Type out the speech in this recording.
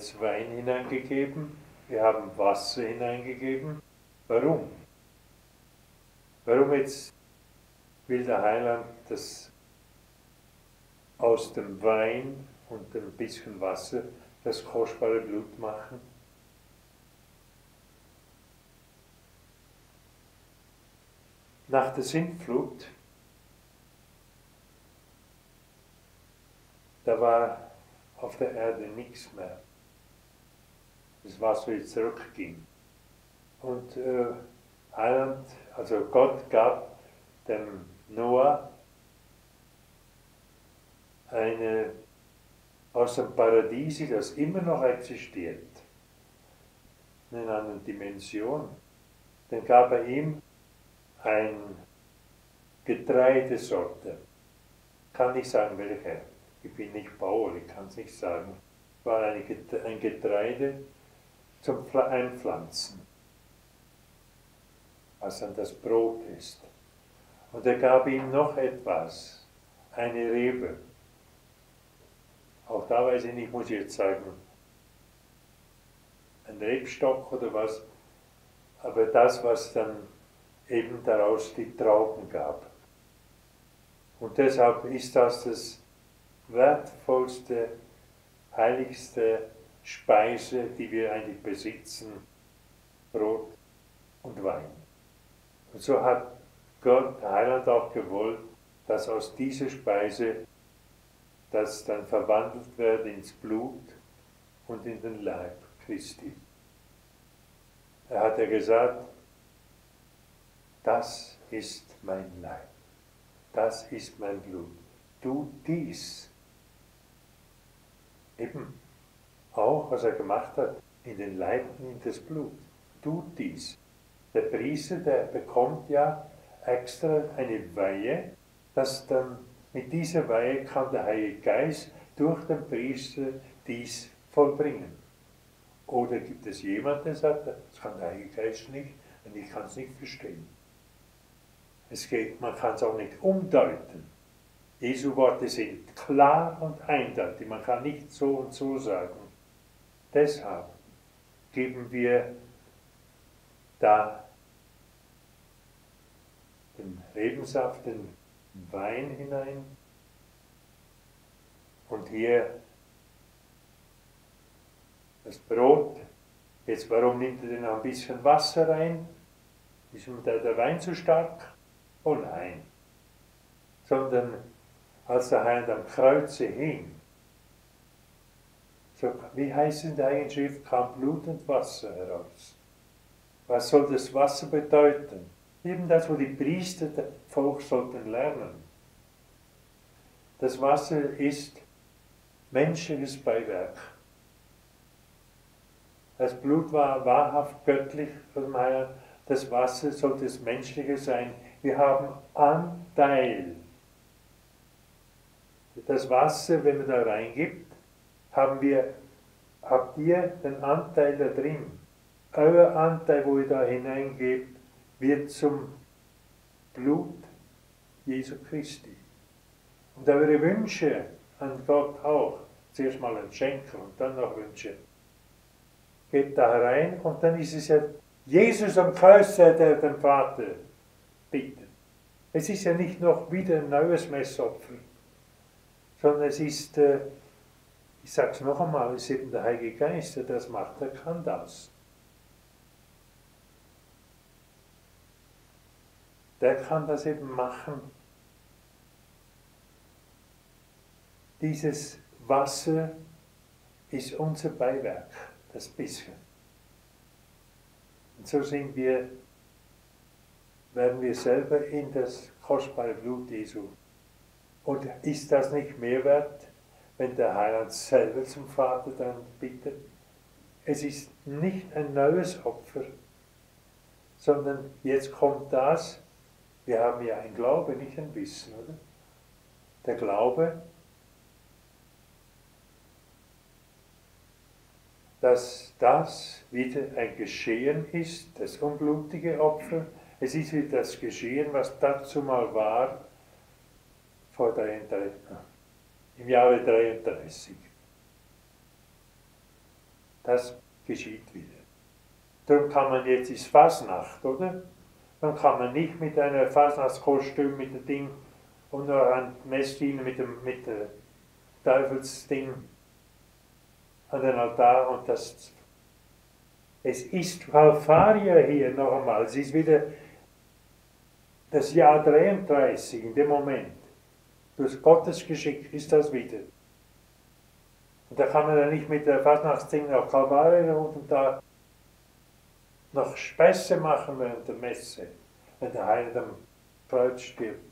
jetzt Wein hineingegeben, wir haben Wasser hineingegeben. Warum? Warum jetzt will der Heiland das aus dem Wein und ein bisschen Wasser das kostbare Blut machen? Nach der Sintflut, da war auf der Erde nichts mehr. Das Wasser jetzt zurückging. Und äh, Heiland, also Gott gab dem Noah eine aus dem Paradies, das immer noch existiert, in einer anderen Dimension, dann gab er ihm ein Getreidesorte. Kann nicht sagen, welche. Ich bin nicht Bauer, ich kann es nicht sagen. War ein Getreide zum Einpflanzen, was dann das Brot ist. Und er gab ihm noch etwas, eine Rebe. Auch da weiß ich nicht, muss ich jetzt sagen, ein Rebstock oder was, aber das, was dann eben daraus die Trauben gab. Und deshalb ist das das wertvollste, heiligste Speise, die wir eigentlich besitzen, Brot und Wein. Und so hat Gott, der Heiland, auch gewollt, dass aus dieser Speise das dann verwandelt wird ins Blut und in den Leib Christi. Er hat ja gesagt, das ist mein Leib, das ist mein Blut. Tu dies. Eben auch, was er gemacht hat, in den Leib und in das Blut. Tu dies. Der Priester, der bekommt ja extra eine Weihe, dass dann mit dieser Weihe kann der Heilige Geist durch den Priester dies vollbringen. Oder gibt es jemanden, der sagt, das kann der Heilige Geist nicht und ich kann es nicht verstehen. Es geht, man kann es auch nicht umdeuten. Jesu Worte sind klar und eindeutig. Man kann nicht so und so sagen. Deshalb geben wir da den Rebensaft, den Wein hinein und hier das Brot. Jetzt, warum nimmt er denn noch ein bisschen Wasser rein? Ist ihm der, der Wein zu stark? Oh nein. Sondern als der Heiland am Kreuze hing, so, wie heißt in der Heiligen Schrift, kam Blut und Wasser heraus. Was soll das Wasser bedeuten? Eben das, wo die Priester der Volk sollten lernen. Das Wasser ist menschliches Beiwerk. Das Blut war wahrhaft göttlich. Das Wasser sollte das Menschliche sein. Wir haben Anteil. Das Wasser, wenn man da reingibt, haben wir, habt ihr den Anteil da drin. Euer Anteil, wo ihr da hineingebt, wird zum Blut Jesu Christi. Und eure Wünsche an Gott auch, zuerst mal ein Schenken und dann noch Wünsche, geht da herein und dann ist es ja Jesus am Kreuz, der den Vater bittet. Es ist ja nicht noch wieder ein neues Messopfer, sondern es ist, äh, ich sage es noch einmal, es ist eben der Heilige Geist, der das macht, er kann das. Der kann das eben machen. Dieses Wasser ist unser Beiwerk, das bisschen. Und so sind wir, werden wir selber in das kostbare Blut Jesu. Und ist das nicht mehr wert, wenn der Heiland selber zum Vater dann bittet? Es ist nicht ein neues Opfer, sondern jetzt kommt das, wir haben ja ein Glaube, nicht ein Wissen, oder? Der Glaube, dass das wieder ein Geschehen ist, das unblutige Opfer. Es ist wieder das Geschehen, was dazu mal war, vor 33, im Jahre 33. Das geschieht wieder. Darum kann man jetzt ins Fasnacht, oder? Dann kann man nicht mit einem Fasnachtskostüm, mit dem Ding und noch an Messdiener mit dem mit dem Teufelsding an den Altar und das es ist Kalfaria hier noch einmal, es ist wieder das Jahr 33 in dem Moment. Durch Gottes Geschick ist das wieder. Und da kann man dann nicht mit der Fastnachtsding nach Kalvaria und da noch Späße machen während der Messe, wenn der Heilige am Kreuz stirbt.